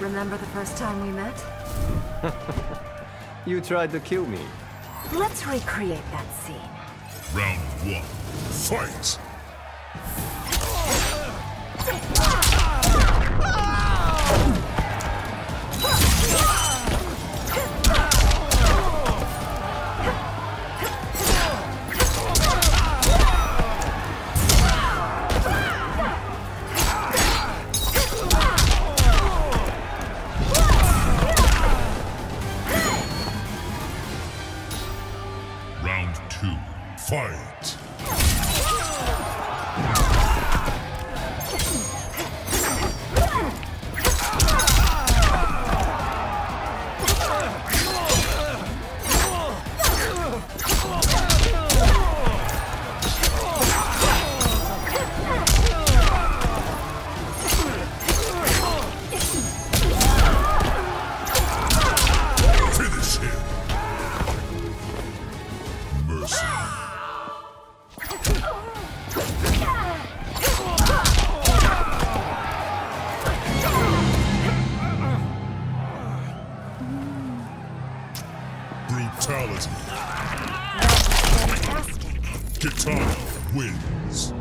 Remember the first time we met? You tried to kill me. Let's recreate that scene. Round one. Fight! Round two. Fight! Brutality. Kitana wins.